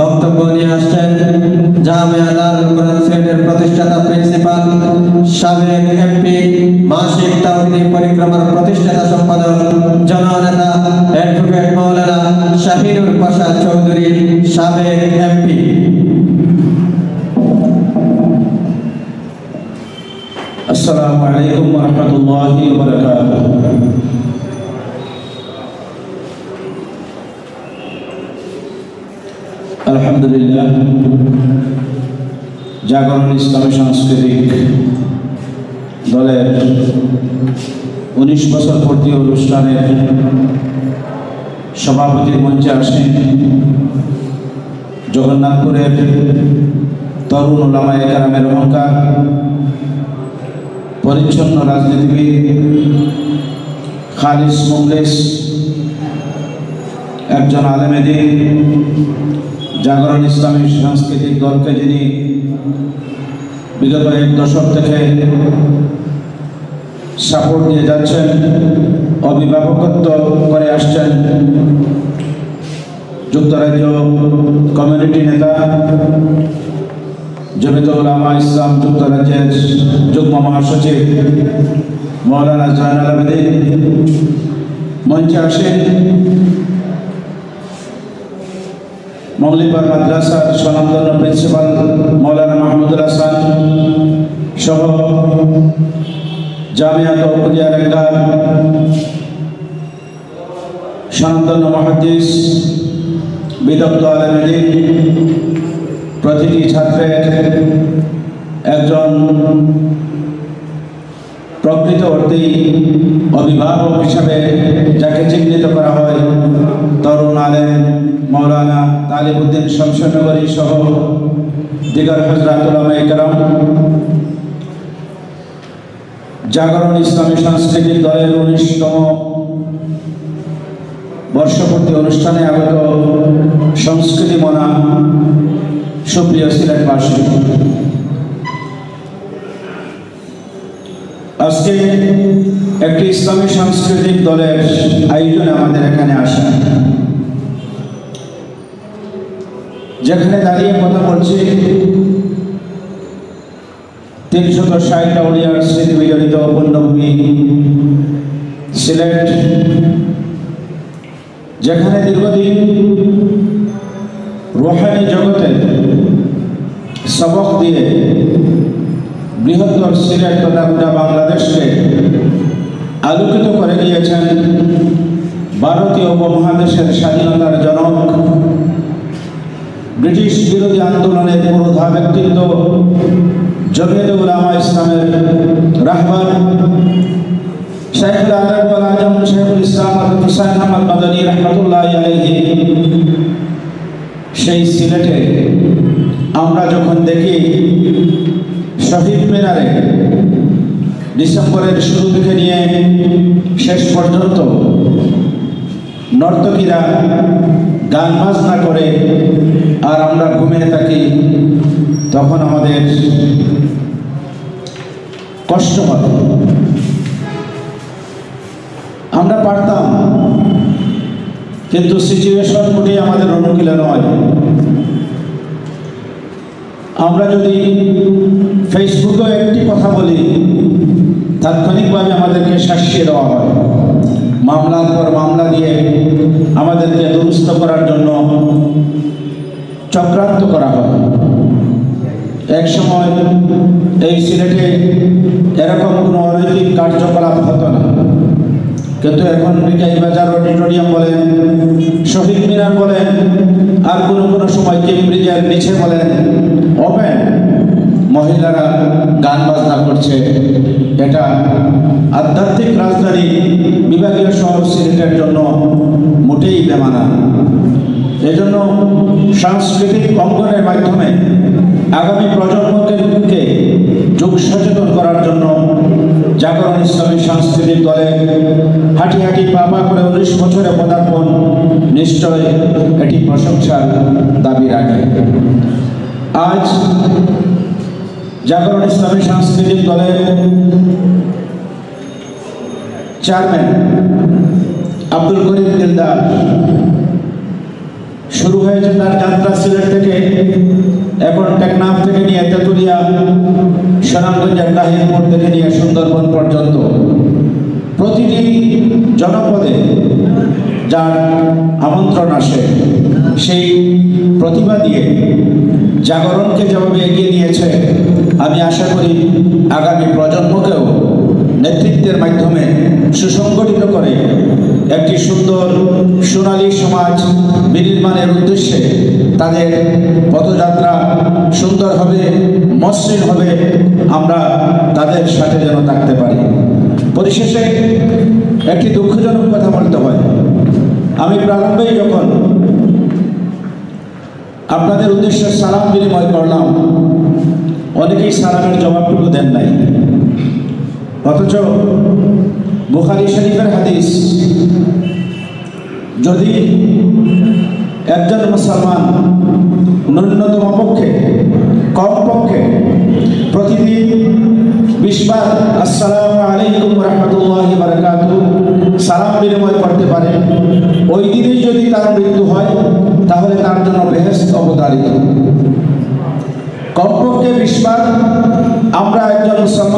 বক্তব্য নিয়ে আসছেন জামিয়াদার কোরআন প্রতিষ্ঠাতা প্রিন্সিপাল সাবেক এমপি মাসিক তাওহিদি পরিক্রমার প্রতিষ্ঠাতা সম্পাদক, জননেতা, অ্যাডভোকেট মাওলানা শাহিনুর পাশা চৌধুরী সাবেক এমপি। আসসালামু আলাইকুম ওয়া রাহমাতুল্লাহি ওয়া বারাকাতুহু। আলহামদুলিল্লাহ। জাগরণ ইসলামী সাংস্কৃতিক দলের উনিশ বছর পূর্তি অনুষ্ঠানের সভাপতির মঞ্চে আসেন জগন্নাথপুরের তরুণ ওলামায় কারামের অহংকার, পরিচ্ছন্ন রাজনীতিবিদ খালিস মুখলেস, একজন আলেমেদিন জাগরণ ইসলামী সাংস্কৃতিক দলকে যিনি বিগত এক দশক থেকে সাপোর্ট দিয়ে যাচ্ছেন, অভিভাবকত্ব করে আসছেন যুক্তরাজ্য কমিউনিটি নেতা জমিতুল উলামা ইসলাম, যুক্তরাজ্যের যুগ্ম মহাসচিব মৌলানা জয়নাল আবেদিন, মঞ্চে আসেন। মৌলিপার মাদ্রাসার স্বনামধন্য প্রিন্সিপাল মৌলানা মাহমুদুল হাসান সহ জামিয়া তৌকুদিয়া লেঙ্গার স্বনামধন্য মহাদিস, বিদগ্ধ আলমেদিন প্রতিটি ছাত্রের একজন প্রকৃত অর্থেই অভিভাবক হিসাবে যাকে চিহ্নিত করা হয় তরুণ আলেম। মৌলানা তালিবুদ্দিন শমশেরনগরী সহ দিগর হজরাতুলাম জাগরণ ইসলামী সাংস্কৃতিক দলের উনিশতম বর্ষপূর্তি অনুষ্ঠানে আগত সংস্কৃতি মনা সুপ্রিয় সিলেটবাসী। আজকে একটি ইসলামী সাংস্কৃতিক দলের আয়োজনে আমাদের এখানে আসা। যেখানে দাঁড়িয়ে কথা বলছি, তিনশত ষাট উড়িয়ার স্মৃতি বিজড়িত পূর্ণভূমি সিলেট, যেখানে দীর্ঘদিন রোহানি জগতে সবক দিয়ে বৃহত্তর সিলেট তথা গোটা বাংলাদেশকে আলোকিত করে গিয়েছেন ভারতীয় উপমহাদেশের স্বাধীনতার জনক ব্রিটিশ বিরোধী আন্দোলনের পুরোধা ব্যক্তিত্ব জমিয়ত উলামা ইসলামের রাহবার শেখুল আলম আজম শেখুল ইসলাম হুসাইন আহমদ মাদানী রহমতুল্লাহ আলাইহি সেই সিলেটে আমরা যখন দেখি শহীদ মিনারে ডিসেম্বরের শুরু থেকে নিয়ে শেষ পর্যন্ত নর্তকীরা গান বাজনা করে আর আমরা ঘুমিয়ে থাকি, তখন আমাদের কষ্ট হয় আমরা পারতাম, কিন্তু সিচুয়েশন মোটেই আমাদের অনুকূলে নয়। আমরা যদি ফেসবুকেও একটি কথা বলি, তাৎক্ষণিকভাবে আমাদেরকে শাসিয়ে দেওয়া হয়। মামলার পর মামলা দিয়ে আমাদেরকে দুরুস্ত করার জন্য চক্রান্ত করা হয়। এক সময় এই সিলেটে এরকম কোনো অনৈতিক কার্যকলাপ হতো না। কিন্তু এখন বিকাই বাজার অডিটোরিয়াম বলেন, শহীদ মিনার বলেন, আর কোনো কোনো সময় কেমব্রিজের নিচে বলেন ওপেন মহিলারা গান বাজনা করছে। এটা আধ্যাত্মিক রাজধানী বিভাগীয় শহর সিলেটের জন্য মোটেই বেমানা এজন্য সাংস্কৃতিক অঙ্গনের মাধ্যমে আগামী প্রজন্মকে যুগ সচেতন করার জন্য জাগরণ ইসলামী সাংস্কৃতিক দলে হাঁটি হাঁটি পা পা করে উনিশ বছরে পদার্পণ নিশ্চয় এটি প্রশংসার দাবি রাখে আজ জাগরণ ইসলামী সাংস্কৃতিক দলের চেয়ারম্যান আব্দুল করিম দিলদার শুরু হয়েছে তার যাত্রা সিলেট থেকে। এখন টেকনাফ থেকে নিয়ে তেতুলিয়া সুনামগঞ্জের কাহিরপুর থেকে নিয়ে সুন্দরবন পর্যন্ত। প্রতিটি জনপদে যার আমন্ত্রণ আসে, সেই প্রতিভা দিয়ে জাগরণকে যেভাবে এগিয়ে নিয়েছে, আমি আশা করি আগামী প্রজন্মকেও নেতৃত্বের মাধ্যমে সুসংগঠিত করে একটি সুন্দর সোনালী সমাজ বিনির্মাণের উদ্দেশ্যে তাদের পথযাত্রা সুন্দর হবে, মসৃণ হবে, আমরা তাদের সাথে যেন থাকতে পারি। পরিশেষে একটি দুঃখজনক কথা বলতে হয়। আমি প্রারম্ভেই যখন আপনাদের উদ্দেশ্যে সালাম বিনিময় করলাম, অনেকেই সালামের জবাবটুকু দেন নাই। অথচ বুখারি শরীফের হাদিস, যদি একজন মুসলমান ন্যূনতম পক্ষে কম পক্ষে প্রতিদিন বিশবার আসসালামু আলাইকুম রহমতুল্লাহ বারকাতু সালাম বিনিময় করতে পারে, ওই দিনই যদি তার মৃত্যু হয়, তাহলে তার জন্য বেহেস্ত অবতারিত কমপক্ষে বিশবার আমরা একজন মুসলমান